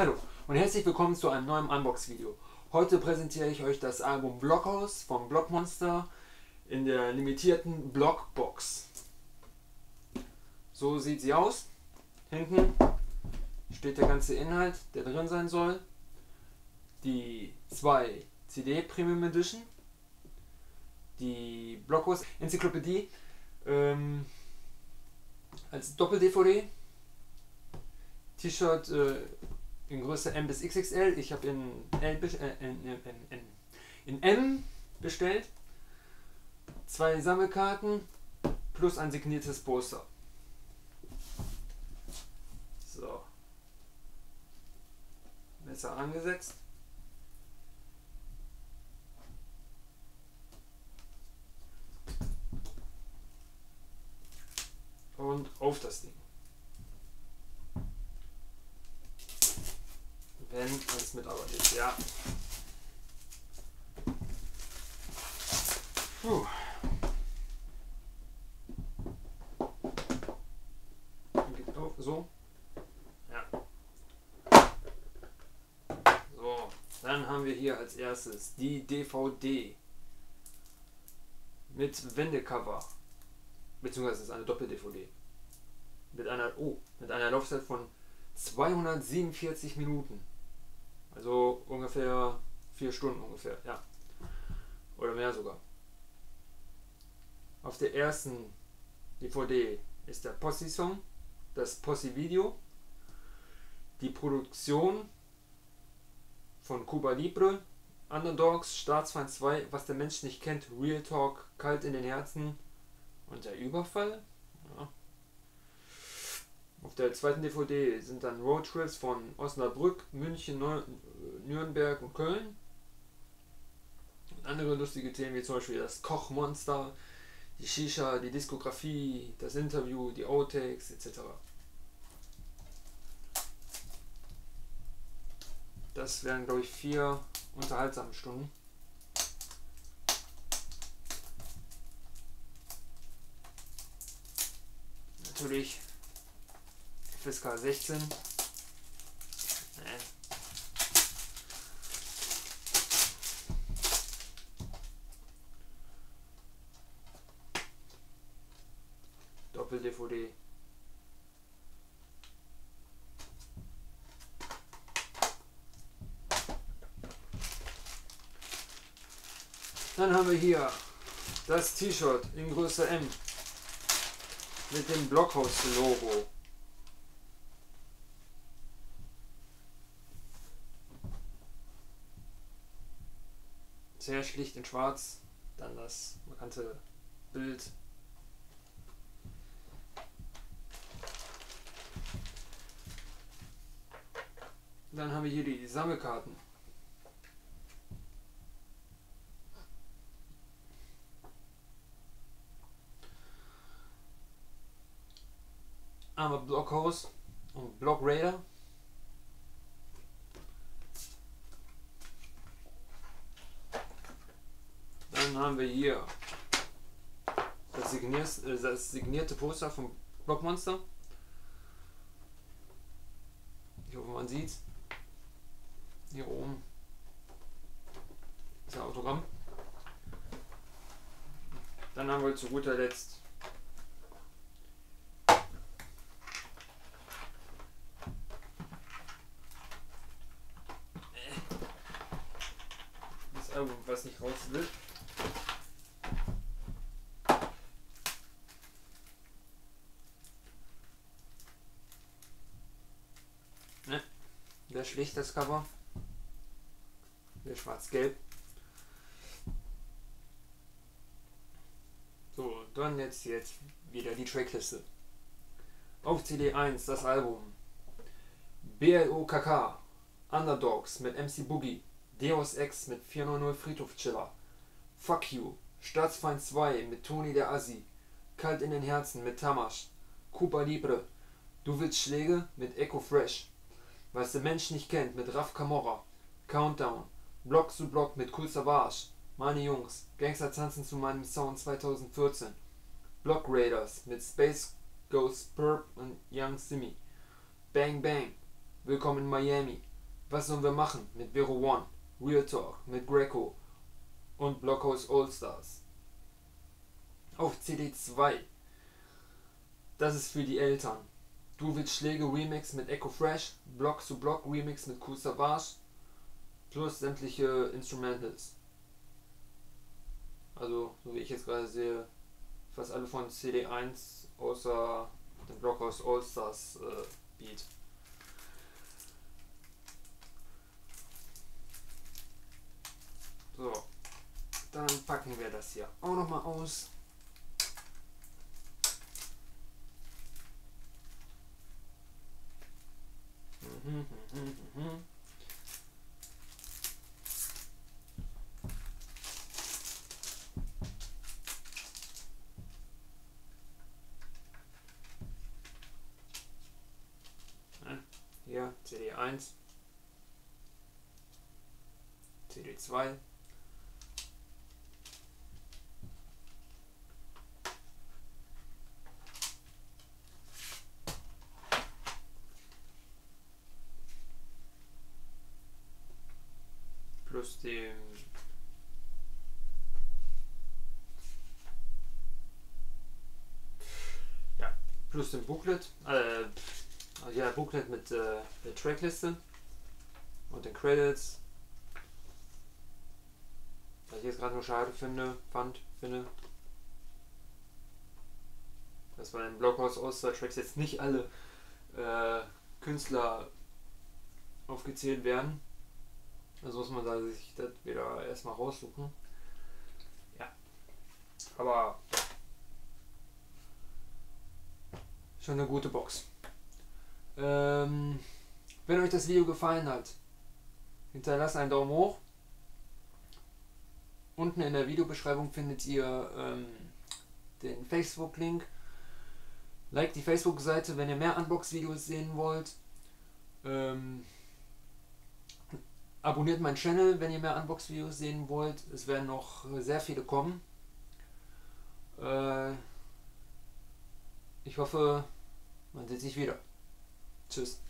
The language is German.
Hallo und herzlich willkommen zu einem neuen Unbox-Video. Heute präsentiere ich euch das Album Blockhaus vom Blockmonster in der limitierten Blockbox. So sieht sie aus. Hinten steht der ganze Inhalt, der drin sein soll. Die zwei CD Premium Edition, die Blockhaus Enzyklopädie ähm, als Doppel-DVD T-Shirt äh, in Größe M bis XXL. Ich habe in, L, äh, in, in, in, M bestellt. Zwei Sammelkarten plus ein signiertes Poster. So. Messer angesetzt. Und auf das Ding. Wenn es mitarbeitet. Ja. Puh. So. Ja. So, dann haben wir hier als erstes die DVD mit Wendecover. Beziehungsweise ist eine Doppel-DVD. Mit einer, oh, mit einer Laufzeit von 247 Minuten. Also ungefähr vier Stunden ungefähr, ja. Oder mehr sogar. Auf der ersten DVD ist der Posse-Song, das Posse-Video, die Produktion von Cuba Libre, Underdogs, Staatsfeind 2, was der Mensch nicht kennt, Real Talk, Kalt in den Herzen und der Überfall. Auf der zweiten DVD sind dann Roadtrips von Osnabrück, München, Nürnberg und Köln. Und andere lustige Themen wie zum Beispiel das Kochmonster, die Shisha, die Diskografie, das Interview, die Outtakes etc. Das wären glaube ich vier unterhaltsame Stunden. Natürlich FSK 16. Nee. Doppel-DVD. Dann haben wir hier das T-Shirt in Größe M mit dem Blockhaus-Logo. Sehr schlicht in schwarz. Dann das markante Bild. Dann haben wir hier die Sammelkarten. Einmal Blockhaus und Block Raider. Dann haben wir hier das, äh, das signierte Poster vom Blockmonster. Ich hoffe, man sieht Hier oben ist ein Autogramm. Dann haben wir zu guter Letzt das was nicht raus will. Sehr schlicht das Cover. Hier schwarz-gelb. So, dann jetzt, jetzt wieder die Trackliste. Auf CD 1 das Album BLOKK Underdogs mit MC Boogie Deus Ex mit 490 Friedhof Chiller Fuck You Staatsfeind 2 mit Toni der Assi Kalt in den Herzen mit Tamasch Cuba Libre Du willst Schläge mit Echo Fresh was der Mensch nicht kennt mit Raf Camorra, Countdown, Block zu Block mit Cool Savage, meine Jungs, Gangster tanzen zu meinem Sound 2014, Block Raiders mit Space Ghost Perp und Young Simi, Bang Bang, Willkommen in Miami, Was sollen wir machen mit Vero One, Real Talk, mit Greco und Blockhouse All Stars? Auf CD2. Das ist für die Eltern. Du willst Schläge Remix mit Echo Fresh, Block zu Block Remix mit Cool Savage, plus sämtliche Instrumentals. Also, so wie ich jetzt gerade sehe, fast alle von CD1 außer dem Blockhouse All Stars äh, Beat. So, dann packen wir das hier auch nochmal aus. Hier CD1, CD2. Plus dem ja, plus dem Booklet, äh, ja, Booklet mit äh, der Trackliste und den Credits. Was ich jetzt gerade nur schade finde, fand, finde, dass bei den Blockhaus Oster Tracks jetzt nicht alle äh, Künstler aufgezählt werden. Muss man da sich das wieder erstmal raussuchen. Ja. Aber schon eine gute Box. Ähm, wenn euch das Video gefallen hat, hinterlasst einen Daumen hoch. Unten in der Videobeschreibung findet ihr ähm, den Facebook-Link. Like die Facebook-Seite, wenn ihr mehr Unbox-Videos sehen wollt. Ähm, abonniert meinen Channel, wenn ihr mehr Unbox-Videos sehen wollt. Es werden noch sehr viele kommen. Äh, ich hoffe, man sieht sich wieder. Tschüss.